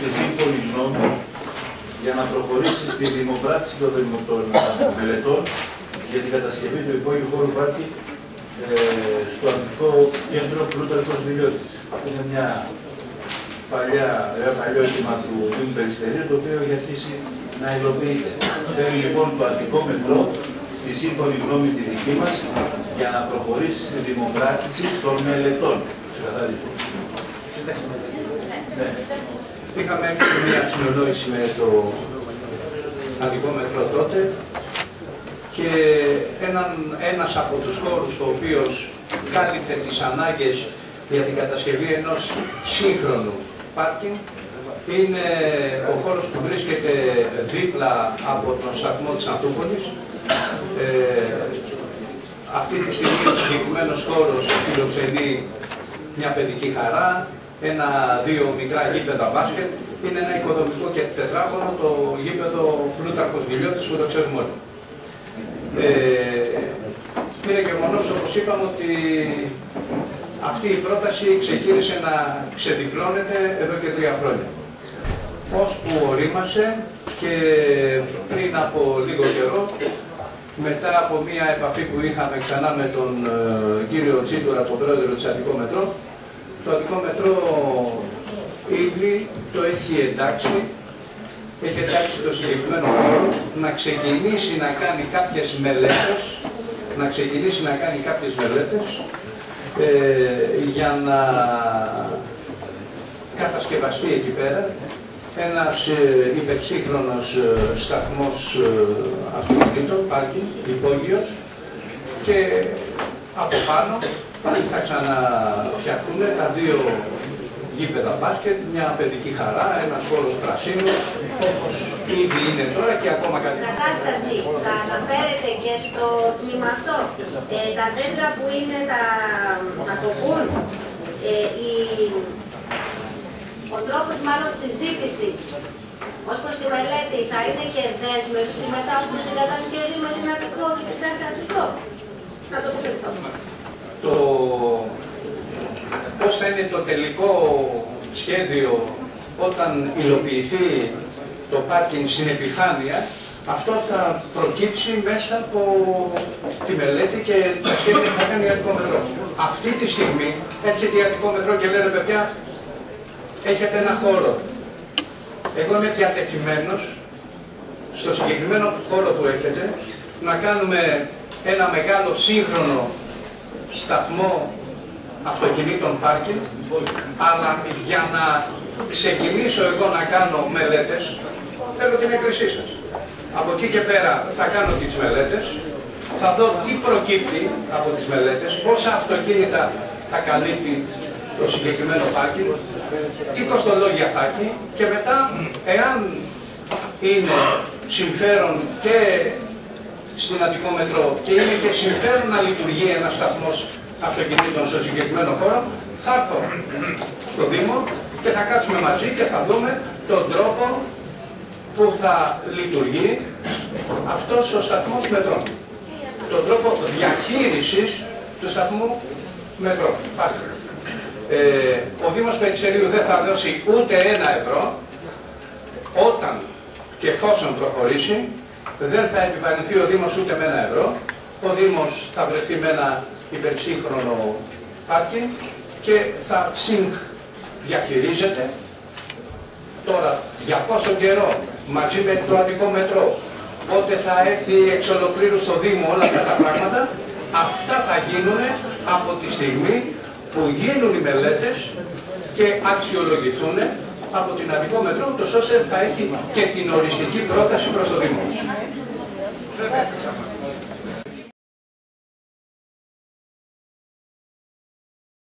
τη σύμφωνη γνώμη για να προχωρήσει στη δημοπράτηση των μελετών για την κατασκευή του υπόγειου χώρου πάρκη ε, στο Αντικό Κέντρο Πλούταρχος Δηλιώτης. Είναι μια παλιά, ένα παλιό αίτημα του Δήμου Περιστερίου, το οποίο έχει αρχίσει να υλοποιείται. Θέλει λοιπόν το Αντικό Μετρό, τη σύμφωνη γνώμη τη δική μας, για να προχωρήσει στη δημοκράτηση των μελετών. Ναι. Είχαμε μια συνολόγηση με το Αντικό Μετρό τότε και έναν, ένας από τους χώρους ο οποίος κάλυπτε τις ανάγκες για την κατασκευή ενός σύγχρονου πάρκινγκ είναι ο χώρος που βρίσκεται δίπλα από τον σταθμό της Ανθούπολης. Ε, αυτή τη στιγμή ο συγκεκριμένος χώρος φιλοξενεί μια παιδική χαρά, ένα-δύο μικρά γήπεδα μπάσκετ, είναι ένα οικοδομικό και τετράγωνο το γήπεδο Φλούταρχος Βιλιώτης που το ξέρουμε όλοι. Ε, είναι γεγονός, όπως είπαμε, ότι αυτή η πρόταση ξεκίνησε να ξεδιπλώνεται εδώ και τρία χρόνια. Ως που ορίμασε και πριν από λίγο καιρό, μετά από μία επαφή που είχαμε ξανά με τον ε, κύριο Τσίτουρα, τον πρόεδρο της Αττικό Μετρό, το Αττικό Μετρό ήδη το έχει εντάξει, έχει εντάξει το συγκεκριμένο χώρο, να ξεκινήσει να κάνει κάποιες μελέτες, να ξεκινήσει να κάνει κάποιες μελέτες, ε, για να κατασκευαστεί εκεί πέρα. Ένας ε, υπερσύγχρονος ε, σταθμός ε, αυτοκινήτων, πάρκινγκ, υπόγειος. Και από πάνω θα ξαναφτιαχτούν τα δύο γήπεδα μπάσκετ, μια παιδική χαρά, ένας χώρος πρασίνου, όπως ήδη είναι τώρα και ακόμα κάτι. Κατάσταση θα αναφέρεται και στο τμήμα αυτό. Ε, τα δέντρα που είναι τα, τα κοπούν, ε, η, ο τρόπος μάλλον συζήτησης ως προς τη μελέτη θα είναι και δέσμευση μετά ως προς την κατασκευή με την Αττικό και την Αττικό. Να το πούμε Το πώς θα είναι το τελικό σχέδιο όταν υλοποιηθεί το πάρκινγκ στην επιφάνεια, αυτό θα προκύψει μέσα από τη μελέτη και το σχέδιο θα κάνει η Αττικό Μετρό. Αυτή τη στιγμή έρχεται η Αττικό Μετρό και λένε παιδιά, έχετε ένα χώρο. Εγώ είμαι διατεθειμένος στο συγκεκριμένο χώρο που έχετε να κάνουμε ένα μεγάλο σύγχρονο σταθμό αυτοκινήτων πάρκινγκ, αλλά για να ξεκινήσω εγώ να κάνω μελέτες, θέλω την έγκρισή σας. Από εκεί και πέρα θα κάνω τις μελέτες, θα δω τι προκύπτει από τις μελέτες, πόσα αυτοκίνητα θα καλύπτει το συγκεκριμένο πάρκινγκ, τι κοστολόγια θα έχει και μετά, εάν είναι συμφέρον και στην Αττικό Μετρό και είναι και συμφέρον να λειτουργεί ένας σταθμός αυτοκινήτων στο συγκεκριμένο χώρο, θα έρθω στο Δήμο και θα κάτσουμε μαζί και θα δούμε τον τρόπο που θα λειτουργεί αυτός ο σταθμός μετρών. Τον τρόπο διαχείρισης του σταθμού μετρών. Ε, ο Δήμος Περιστερίου δεν θα δώσει ούτε ένα ευρώ όταν και εφόσον προχωρήσει δεν θα επιβαρυνθεί ο Δήμος ούτε με ένα ευρώ. Ο Δήμος θα βρεθεί με ένα υπερσύγχρονο πάρκινγκ και θα διαχειρίζεται τώρα για πόσο καιρό μαζί με το Αττικό Μετρό πότε θα έρθει εξ ολοκλήρου στο Δήμο όλα αυτά τα πράγματα αυτά θα γίνουν από τη στιγμή που γίνουν οι μελέτες και αξιολογηθούν από την Αττικό Μετρό, ώστε θα έχει και την οριστική πρόταση προς το Δήμο.